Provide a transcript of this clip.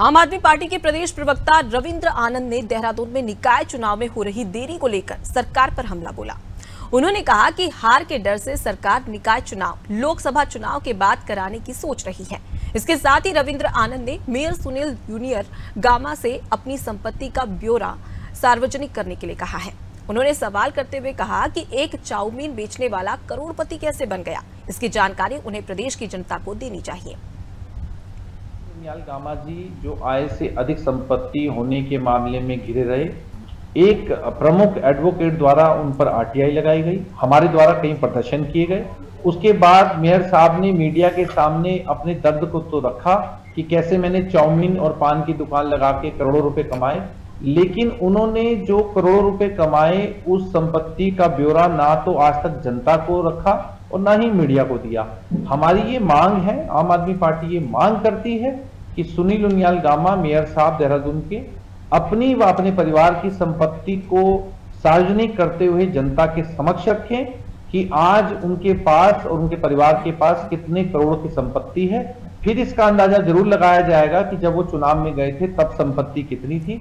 आम आदमी पार्टी के प्रदेश प्रवक्ता रविंद्र आनंद ने देहरादून में निकाय चुनाव में हो रही देरी को लेकर सरकार पर हमला बोला। उन्होंने कहा कि हार के डर से सरकार निकाय चुनाव, लोकसभा चुनाव के बाद कराने की सोच रही है। इसके साथ ही रविंद्र आनंद ने मेयर सुनील जूनियर गामा से अपनी संपत्ति का ब्यौरा सार्वजनिक करने के लिए कहा है। उन्होंने सवाल करते हुए कहा कि एक चाउमीन बेचने वाला करोड़पति कैसे बन गया? इसकी जानकारी उन्हें प्रदेश की जनता को देनी चाहिए। नियाल गामा जी, जो आय से अधिक संपत्ति होने के मामले में घिरे रहे, एक प्रमुख एडवोकेट द्वारा उन पर आरटीआई लगाई गई। हमारे द्वारा कई प्रदर्शन किए गए। उसके बाद मेयर साहब ने मीडिया के सामने अपने दर्द को तो रखा कि कैसे मैंने चाउमीन और पान की दुकान लगा के करोड़ों रुपए कमाए, लेकिन उन्होंने जो करोड़ों रुपए कमाए, उस संपत्ति का ब्यौरा ना तो आज तक जनता को रखा और ना ही मीडिया को दिया। हमारी ये मांग है, आम आदमी पार्टी ये मांग करती है कि सुनील उनियाल गामा मेयर साहब देहरादून के, अपनी व अपने परिवार की संपत्ति को सार्वजनिक करते हुए जनता के समक्ष रखें कि आज उनके पास और उनके परिवार के पास कितने करोड़ की संपत्ति है। फिर इसका अंदाज़ा ज़रूर लगाया जाएगा कि जब वो चुनाव में गए थे, तब संपत्ति कितनी थी।